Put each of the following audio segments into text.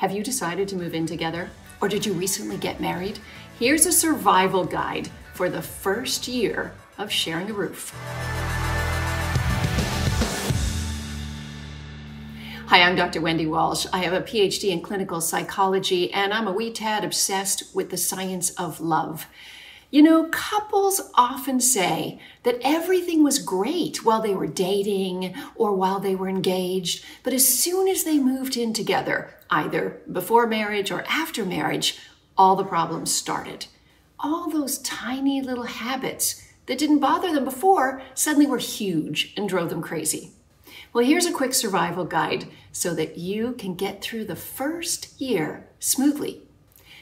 Have you decided to move in together? Or did you recently get married? Here's a survival guide for the first year of sharing a roof. Hi, I'm Dr. Wendy Walsh. I have a PhD in clinical psychology, and I'm a wee tad obsessed with the science of love. You know, couples often say that everything was great while they were dating or while they were engaged, but as soon as they moved in together, either before marriage or after marriage, all the problems started. All those tiny little habits that didn't bother them before suddenly were huge and drove them crazy. Well, here's a quick survival guide so that you can get through the first year smoothly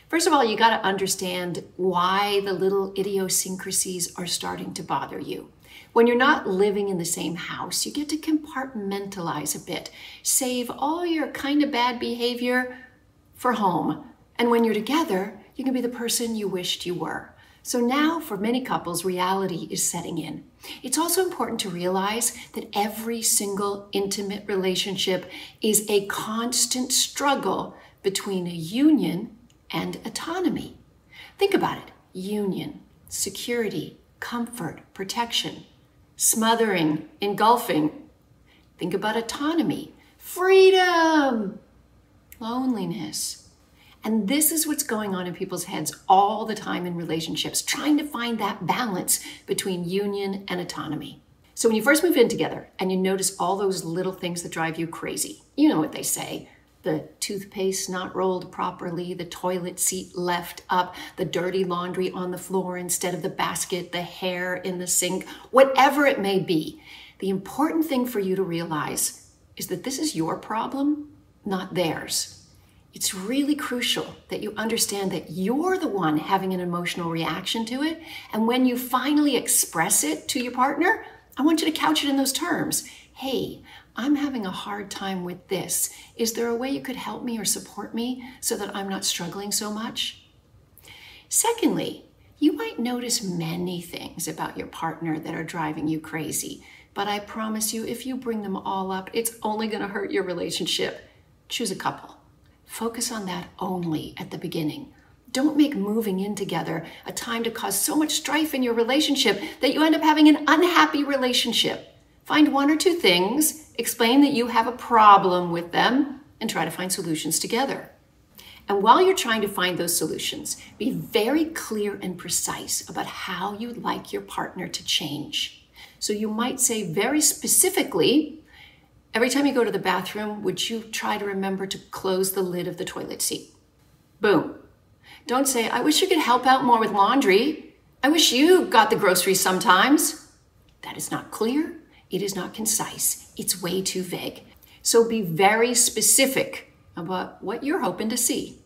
First of all, you got to understand why the little idiosyncrasies are starting to bother you. When you're not living in the same house, you get to compartmentalize a bit, save all your kind of bad behavior for home. And when you're together, you can be the person you wished you were. So now, for many couples, reality is setting in. It's also important to realize that every single intimate relationship is a constant struggle between a union and autonomy. Think about it union, security, comfort, protection, smothering, engulfing. Think about autonomy, freedom, loneliness. And this is what's going on in people's heads all the time in relationships, trying to find that balance between union and autonomy. So when you first move in together and you notice all those little things that drive you crazy, you know what they say the toothpaste not rolled properly, the toilet seat left up, the dirty laundry on the floor instead of the basket, the hair in the sink, whatever it may be. The important thing for you to realize is that this is your problem, not theirs. It's really crucial that you understand that you're the one having an emotional reaction to it. And when you finally express it to your partner, I want you to couch it in those terms. Hey, I'm having a hard time with this. Is there a way you could help me or support me so that I'm not struggling so much? Secondly, you might notice many things about your partner that are driving you crazy, but I promise you, if you bring them all up, it's only going to hurt your relationship. Choose a couple. Focus on that only at the beginning. Don't make moving in together a time to cause so much strife in your relationship that you end up having an unhappy relationship. Find one or two things, explain that you have a problem with them, and try to find solutions together. And while you're trying to find those solutions, be very clear and precise about how you'd like your partner to change. So you might say very specifically, every time you go to the bathroom, would you try to remember to close the lid of the toilet seat? Boom. Don't say, I wish you could help out more with laundry. I wish you got the groceries sometimes. That is not clear it is not concise. It's way too vague. So be very specific about what you're hoping to see.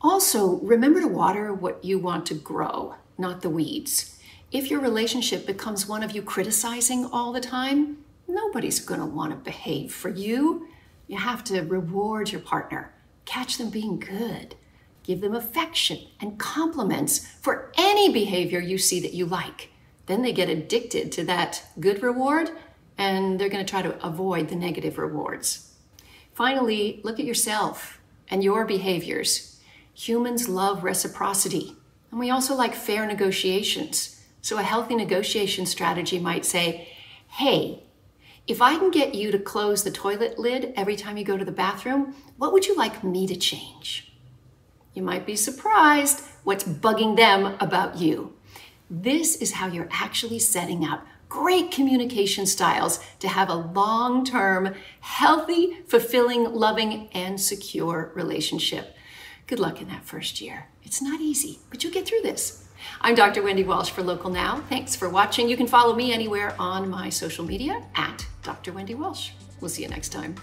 Also, remember to water what you want to grow, not the weeds. If your relationship becomes one of you criticizing all the time, nobody's going to want to behave for you. You have to reward your partner, catch them being good, give them affection and compliments for any behavior you see that you like. Then they get addicted to that good reward and they're going to try to avoid the negative rewards. Finally, look at yourself and your behaviors. Humans love reciprocity, and we also like fair negotiations. So, a healthy negotiation strategy might say, Hey, if I can get you to close the toilet lid every time you go to the bathroom, what would you like me to change? You might be surprised what's bugging them about you. This is how you're actually setting up great communication styles to have a long term, healthy, fulfilling, loving, and secure relationship. Good luck in that first year. It's not easy, but you'll get through this. I'm Dr. Wendy Walsh for Local Now. Thanks for watching. You can follow me anywhere on my social media at Dr. Wendy Walsh. We'll see you next time.